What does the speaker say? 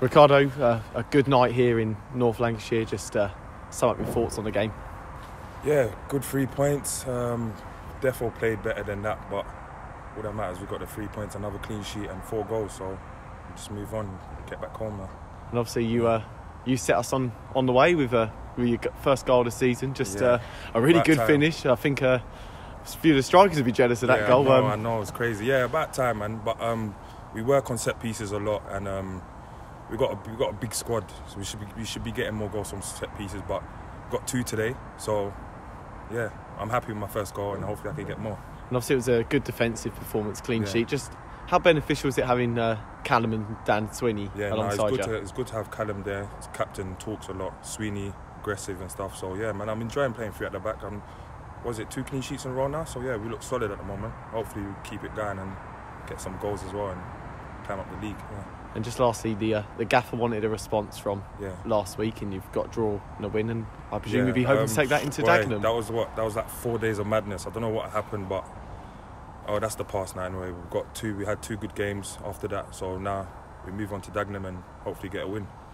Ricardo, uh, a good night here in North Lancashire. Just uh, sum up your thoughts on the game. Yeah, good three points. Um, Defo played better than that, but all that matters, we got the three points, another clean sheet, and four goals. So just move on, get back home now. And obviously, you uh, you set us on, on the way with, uh, with your first goal of the season. Just Yeah. uh, a really About good time. finish. I think uh, a few of the strikers would be jealous of that yeah, goal. I know, Um, I know, it's crazy. Yeah, about time, man. But um, we work on set pieces a lot, and um, we got a, we got a big squad, so we should be we should be getting more goals from set pieces. But got two today, so yeah, I'm happy with my first goal, and hopefully I can get more. And obviously, it was a good defensive performance, clean Yeah. sheet. Just how beneficial is it having uh, Callum and Dan Sweeney Yeah, no, it's alongside good you? to it's good to have Callum there. His captain talks a lot, Sweeney, aggressive and stuff. So yeah, man, I'm enjoying playing three at the back. I'm, was it two clean sheets in a row now? So yeah, we look solid at the moment. Hopefully we keep it going and get some goals as well and climb up the league. And just lastly, the uh, the gaffer wanted a response from Yeah, last week, and you've got a draw and a win, and I presume Yeah, you'd be hoping um, to take that into boy, Dagenham. That was what that was like four days of madness. I don't know what happened, but oh, that's the past now. Anyway, we've got two. We had two good games after that, so now we move on to Dagenham and hopefully get a win.